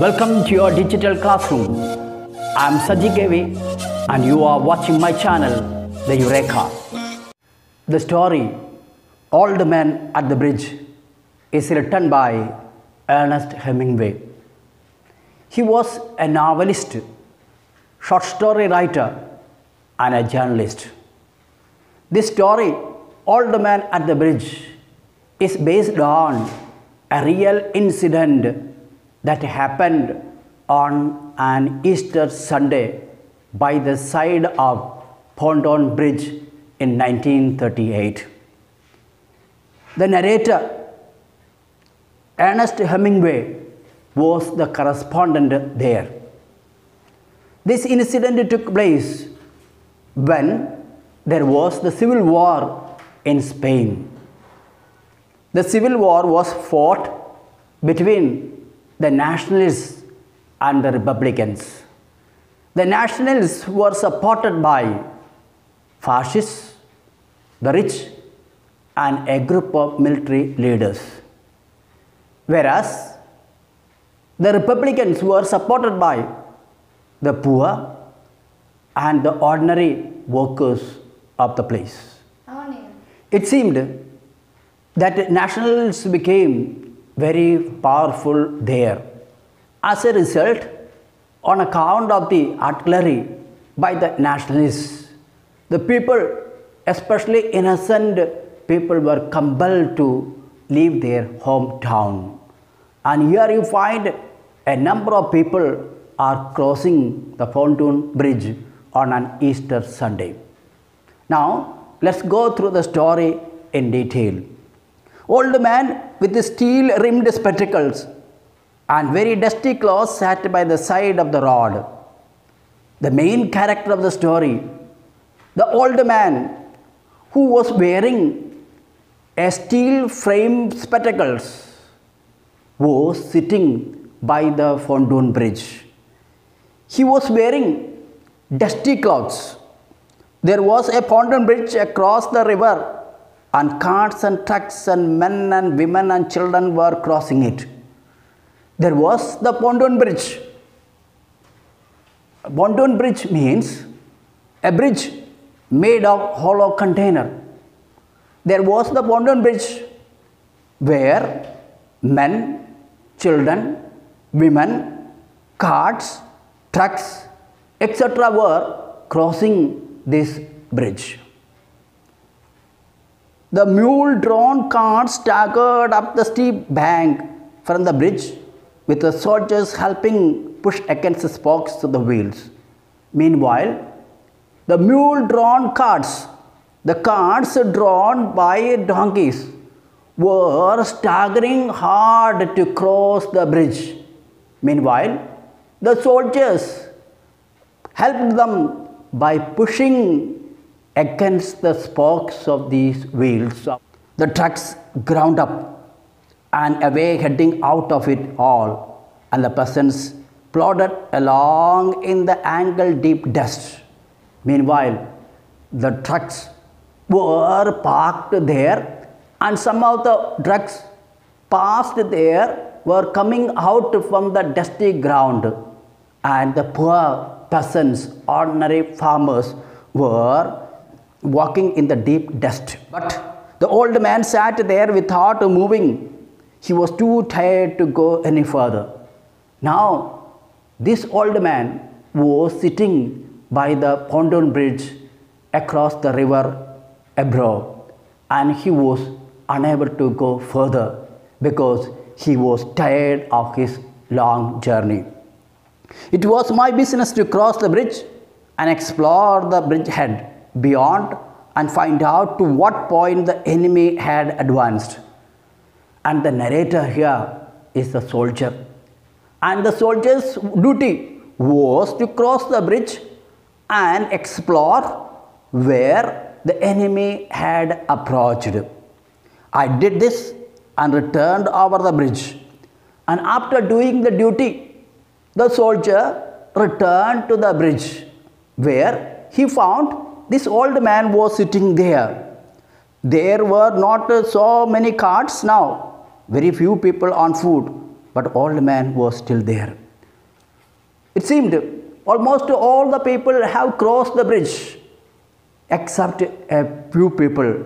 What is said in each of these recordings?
Welcome to your digital classroom. I'm Saji Gevi and you are watching my channel, The Eureka. The story, Old Man at the Bridge, is written by Ernest Hemingway. He was a novelist, short story writer, and a journalist. This story, Old Man at the Bridge, is based on a real incident that happened on an Easter Sunday by the side of Pontoon Bridge in 1938. The narrator, Ernest Hemingway, was the correspondent there. This incident took place when there was the civil war in Spain. The civil war was fought between the nationalists and the republicans. The nationalists were supported by fascists, the rich, and a group of military leaders. Whereas the republicans were supported by the poor and the ordinary workers of the place. It seemed that nationalists became very powerful there. As a result, on account of the artillery by the nationalists, the people, especially innocent people, were compelled to leave their hometown. And here you find a number of people are crossing the pontoon bridge on an Easter Sunday. Now, let's go through the story in detail. Old man with steel rimmed spectacles and very dusty clothes sat by the side of the road. The main character of the story, the old man who was wearing a steel framed spectacles, was sitting by the Pontoon Bridge. He was wearing dusty clothes. There was a Pontoon Bridge across the river and carts and trucks and men and women and children were crossing it. There was the Pontoon Bridge. Pontoon Bridge means a bridge made of hollow container. There was the Pontoon Bridge where men, children, women, carts, trucks, etc. were crossing this bridge. The mule drawn cart staggered up the steep bank from the bridge with the soldiers helping push against the spokes of the wheels. Meanwhile, the mule drawn carts, the carts drawn by donkeys, were staggering hard to cross the bridge. Meanwhile, the soldiers helped them by pushing against the spokes of these wheels. The trucks ground up and away heading out of it all, and the peasants plodded along in the ankle deep dust. Meanwhile, the trucks were parked there, and some of the trucks passed there were coming out from the dusty ground, and the poor peasants, ordinary farmers, were walking in the deep dust. But the old man sat there without moving. He was too tired to go any further. Now, this old man was sitting by the pontoon bridge across the river Ebro and he was unable to go further because he was tired of his long journey. It was my business to cross the bridge and explore the bridgehead beyond and find out to what point the enemy had advanced. And the narrator here is the soldier. And the soldier's duty was to cross the bridge and explore where the enemy had approached. I did this and returned over the bridge. And after doing the duty, the soldier returned to the bridge where he found this old man was sitting there. There were not so many carts now, very few people on foot, but old man was still there. It seemed almost all the people have crossed the bridge except a few people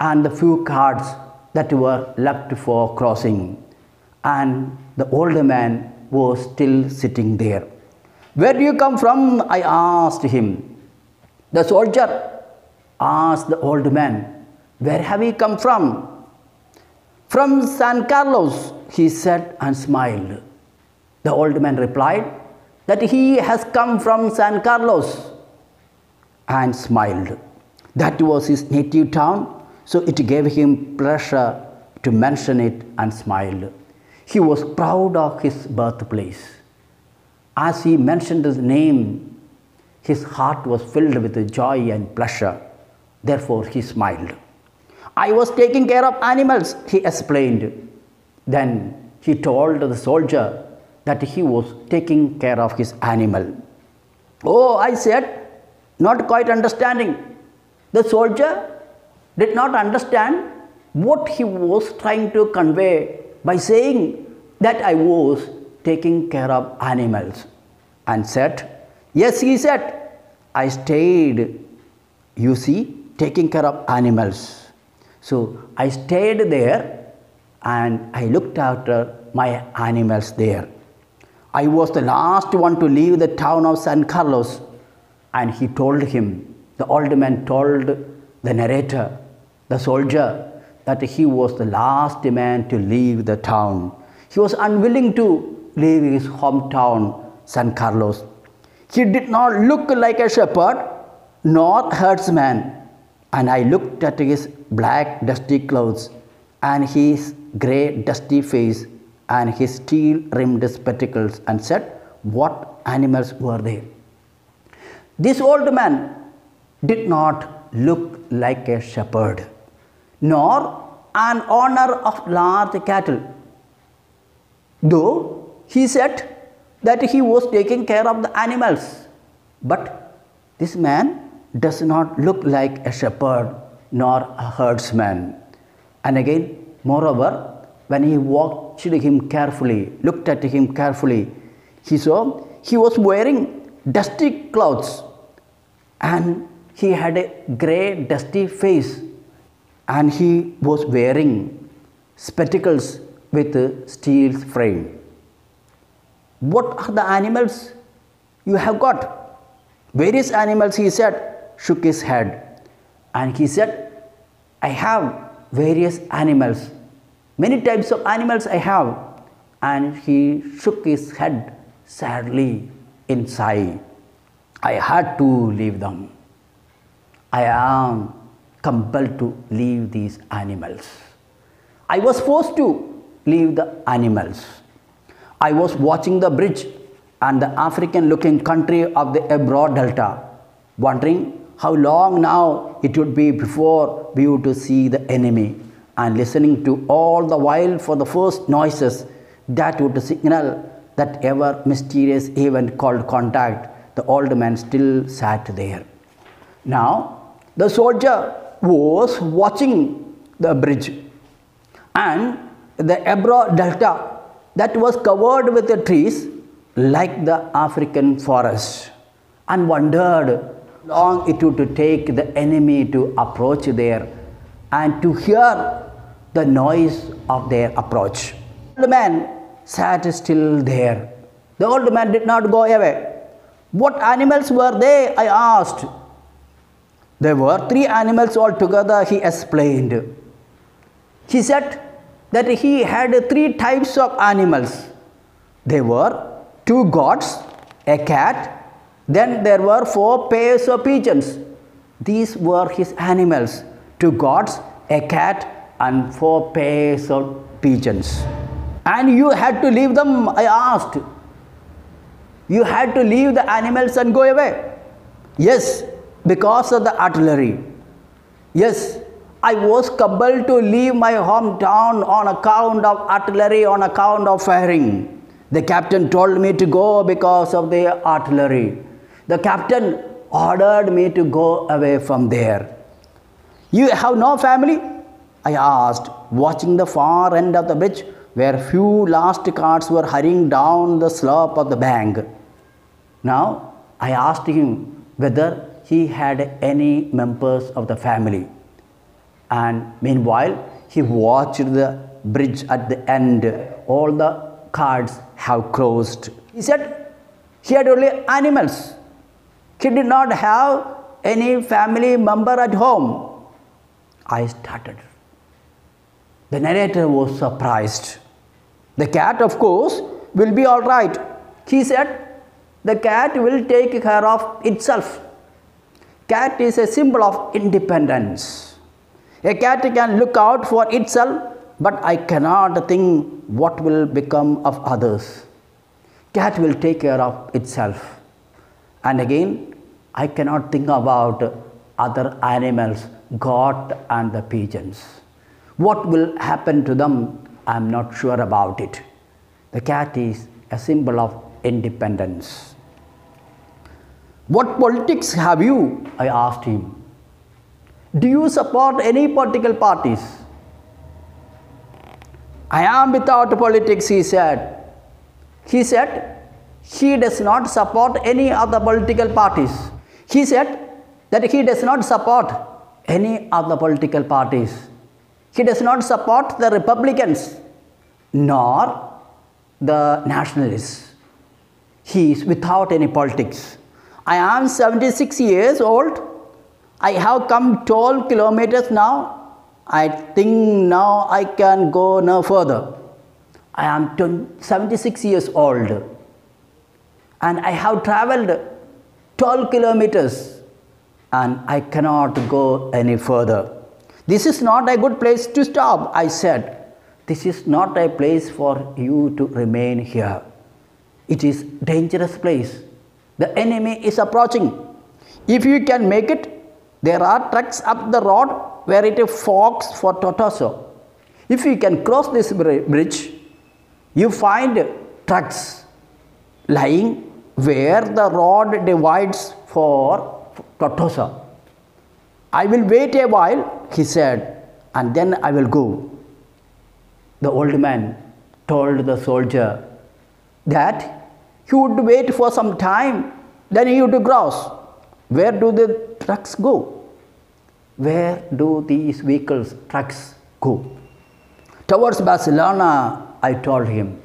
and the few carts that were left for crossing. And the old man was still sitting there. Where do you come from? I asked him. The soldier asked the old man, Where have you come from? From San Carlos, he said and smiled. The old man replied that he has come from San Carlos and smiled. That was his native town, so it gave him pleasure to mention it and smiled. He was proud of his birthplace. As he mentioned his name, his heart was filled with joy and pleasure. Therefore, he smiled. I was taking care of animals, he explained. Then he told the soldier that he was taking care of his animal. Oh, I said, not quite understanding. The soldier did not understand what he was trying to convey by saying that I was taking care of animals and said, Yes, he said, I stayed, you see, taking care of animals. So I stayed there and I looked after my animals there. I was the last one to leave the town of San Carlos. And he told him, the old man told the narrator, the soldier, that he was the last man to leave the town. He was unwilling to leave his hometown, San Carlos. He did not look like a shepherd nor herdsman. And I looked at his black, dusty clothes and his grey, dusty face and his steel rimmed spectacles and said, What animals were they? This old man did not look like a shepherd nor an owner of large cattle. Though he said that he was taking care of the animals, but this man does not look like a shepherd nor a herdsman. And again, moreover, when he watched him carefully, looked at him carefully, he saw he was wearing dusty clothes and he had a grey, dusty face and he was wearing spectacles with a steel frame. What are the animals you have got? Various animals, he said, shook his head and he said, I have various animals, many types of animals I have. And he shook his head sadly in sigh. I had to leave them. I am compelled to leave these animals. I was forced to leave the animals. I was watching the bridge and the African looking country of the Ebro Delta, wondering how long now it would be before we would see the enemy and listening to all the while for the first noises that would signal that ever mysterious event called contact, the old man still sat there. Now, the soldier was watching the bridge and the Ebro Delta that was covered with the trees like the African forest and wondered long it would take the enemy to approach there and to hear the noise of their approach. The man sat still there. The old man did not go away. What animals were they? I asked. There were three animals altogether, he explained. He said that he had three types of animals. They were two goats, a cat, then there were four pairs of pigeons. These were his animals two goats, a cat, and four pairs of pigeons. And you had to leave them, I asked. You had to leave the animals and go away. Yes, because of the artillery. Yes, I was compelled to leave my hometown on account of artillery, on account of firing. The captain told me to go because of the artillery. The captain ordered me to go away from there. You have no family? I asked, watching the far end of the bridge where few last carts were hurrying down the slope of the bank. Now I asked him whether he had any members of the family. And meanwhile, he watched the bridge at the end. All the cards have closed. He said he had only animals. He did not have any family member at home. I started. The narrator was surprised. The cat, of course, will be all right. He said, the cat will take care of itself. Cat is a symbol of independence. A cat can look out for itself, but I cannot think what will become of others. Cat will take care of itself. And again, I cannot think about other animals, goat and the pigeons. What will happen to them? I am not sure about it. The cat is a symbol of independence. What politics have you? I asked him. Do you support any political parties? I am without politics, he said. He said he does not support any other political parties. He said that he does not support any other political parties. He does not support the Republicans nor the nationalists. He is without any politics. I am 76 years old. I have come 12 kilometers now. I think now I can go no further. I am 76 years old and I have traveled 12 kilometers and I cannot go any further. This is not a good place to stop, I said. This is not a place for you to remain here. It is dangerous place. The enemy is approaching. If you can make it, there are trucks up the road where it forks for Tortosa. If you can cross this bridge, you find trucks lying where the road divides for Tortosa. I will wait a while, he said, and then I will go. The old man told the soldier that he would wait for some time, then he would cross. Where do the trucks go? Where do these vehicles, trucks go? Towards Barcelona, I told him.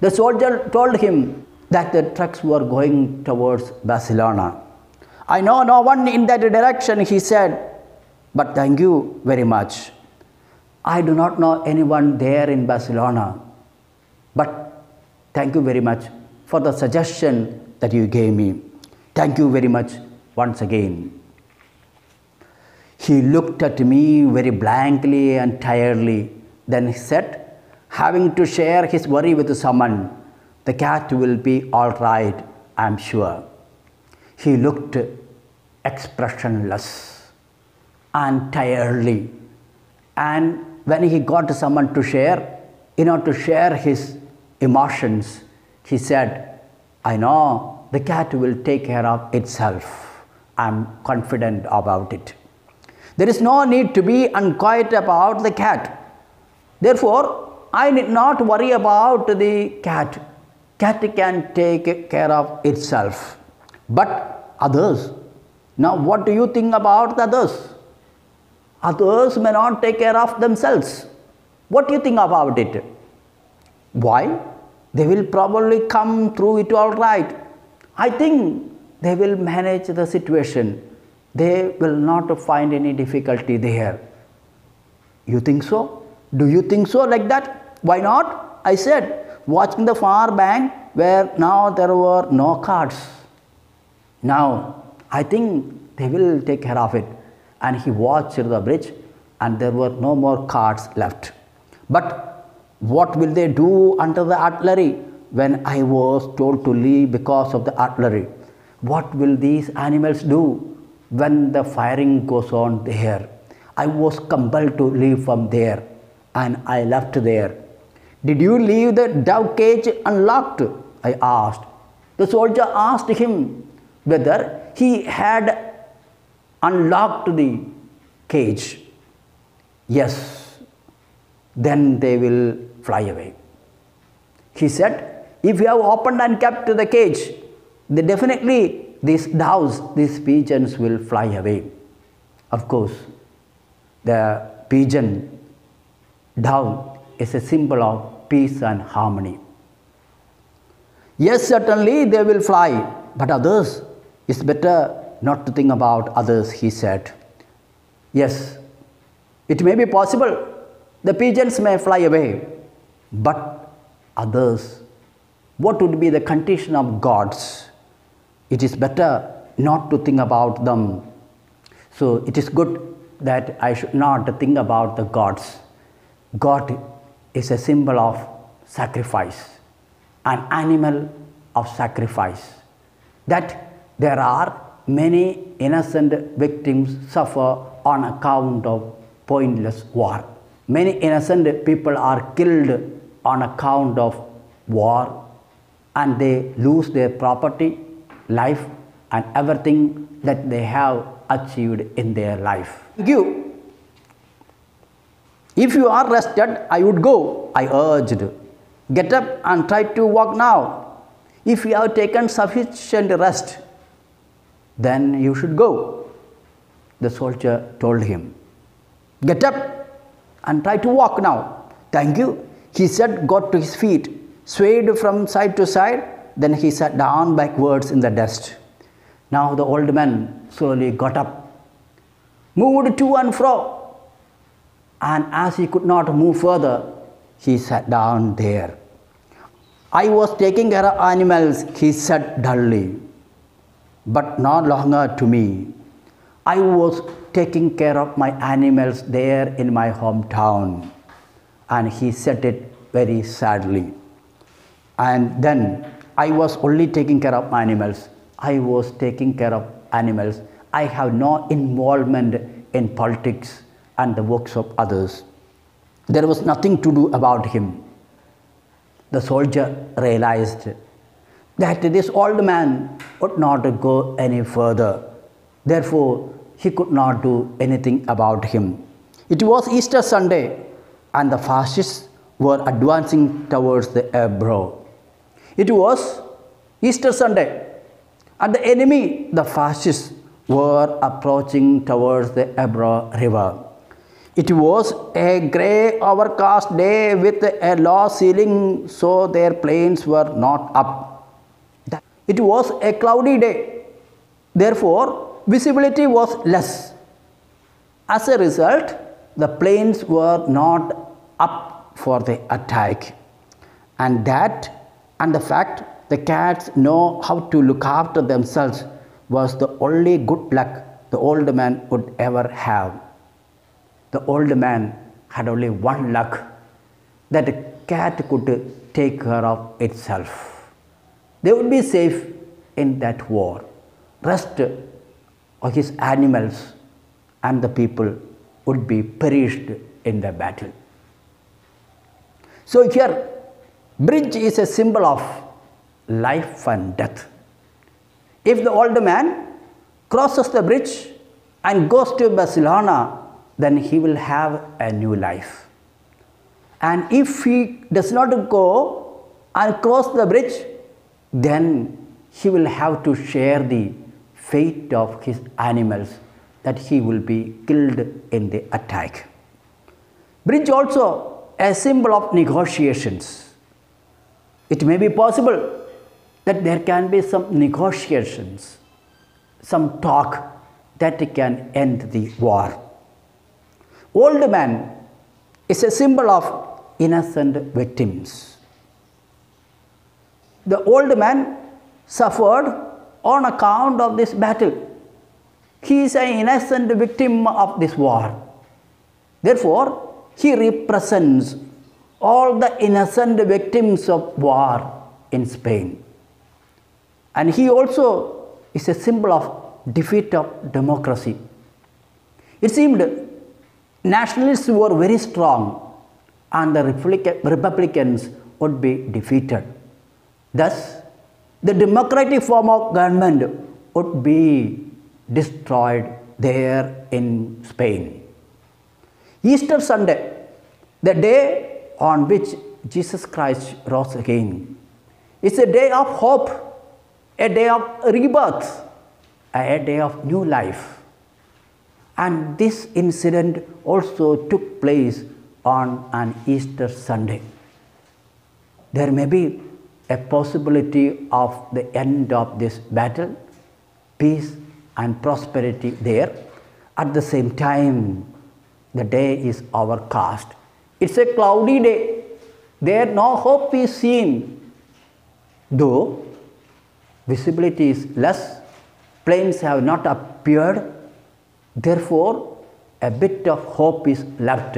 The soldier told him that the trucks were going towards Barcelona. I know no one in that direction, he said, but thank you very much. I do not know anyone there in Barcelona, but thank you very much for the suggestion that you gave me. Thank you very much once again. He looked at me very blankly and tiredly. Then he said, having to share his worry with someone, the cat will be all right, I am sure. He looked expressionless and tiredly. And when he got someone to share, in order to share his emotions, he said, I know the cat will take care of itself. I'm confident about it. There is no need to be unquiet about the cat. Therefore, I need not worry about the cat. Cat can take care of itself. But others, now what do you think about the others? Others may not take care of themselves. What do you think about it? Why? they will probably come through it all right. I think they will manage the situation. They will not find any difficulty there. You think so? Do you think so like that? Why not? I said, watching the far bank where now there were no cards. Now, I think they will take care of it. And he watched the bridge and there were no more cards left. But what will they do under the artillery when I was told to leave because of the artillery? What will these animals do when the firing goes on there? I was compelled to leave from there and I left there. Did you leave the dove cage unlocked? I asked. The soldier asked him whether he had unlocked the cage. Yes, then they will fly away. He said, If you have opened and kept the cage, they definitely these doves, these pigeons will fly away. Of course, the pigeon dove is a symbol of peace and harmony. Yes, certainly they will fly, but others, it's better not to think about others, he said. Yes, it may be possible the pigeons may fly away, but others, what would be the condition of gods? It is better not to think about them. So it is good that I should not think about the gods. God is a symbol of sacrifice, an animal of sacrifice. That there are many innocent victims suffer on account of pointless war. Many innocent people are killed on account of war and they lose their property, life, and everything that they have achieved in their life. You if you are rested, I would go, I urged. Get up and try to walk now. If you have taken sufficient rest, then you should go. The soldier told him. Get up and try to walk now. Thank you. He said, got to his feet, swayed from side to side, then he sat down backwards in the dust. Now the old man slowly got up, moved to and fro, and as he could not move further, he sat down there. I was taking care of animals, he said dully, but not longer to me. I was taking care of my animals there in my hometown. And he said it very sadly. And then I was only taking care of animals. I was taking care of animals. I have no involvement in politics and the works of others. There was nothing to do about him. The soldier realized that this old man would not go any further. Therefore, he could not do anything about him. It was Easter Sunday, and the fascists were advancing towards the Ebro. It was Easter Sunday, and the enemy, the fascists, were approaching towards the Ebro River. It was a grey overcast day with a low ceiling, so their planes were not up. It was a cloudy day, therefore, visibility was less. As a result, the planes were not up for the attack. And that, and the fact the cats know how to look after themselves, was the only good luck the old man would ever have the old man had only one luck that the cat could take care of itself. They would be safe in that war. Rest of his animals and the people would be perished in the battle. So here, bridge is a symbol of life and death. If the old man crosses the bridge and goes to Barcelona then he will have a new life. And if he does not go and cross the bridge, then he will have to share the fate of his animals that he will be killed in the attack. Bridge also a symbol of negotiations. It may be possible that there can be some negotiations, some talk that can end the war. Old man is a symbol of innocent victims. The old man suffered on account of this battle. He is an innocent victim of this war. Therefore, he represents all the innocent victims of war in Spain. And he also is a symbol of defeat of democracy. It seemed nationalists were very strong and the Republicans would be defeated. Thus, the democratic form of government would be destroyed there in Spain. Easter Sunday, the day on which Jesus Christ rose again, It's a day of hope, a day of rebirth, a day of new life. And this incident also took place on an Easter Sunday. There may be a possibility of the end of this battle, peace and prosperity there. At the same time, the day is overcast. It's a cloudy day. There no hope is seen. Though visibility is less, planes have not appeared, therefore a bit of hope is left.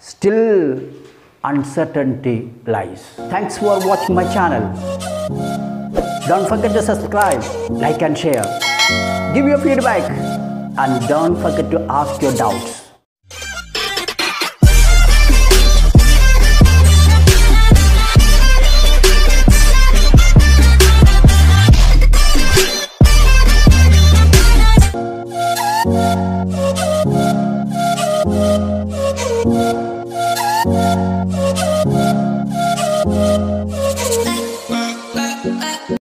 Still uncertainty lies. Thanks for watching my channel. Don't forget to subscribe, like and share. Give your feedback and don't forget to ask your doubts.